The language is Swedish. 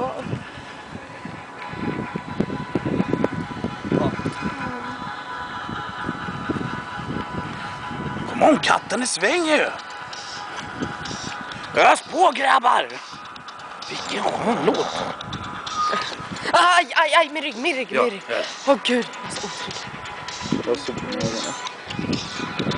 kvar. Kom on katten, det svänger ju! Ös på grabbar! Vilken skön låt! Aj, aj, aj, min rygg, min rygg, min rygg. ja. Åh gud, jag är så otrygg. Jag.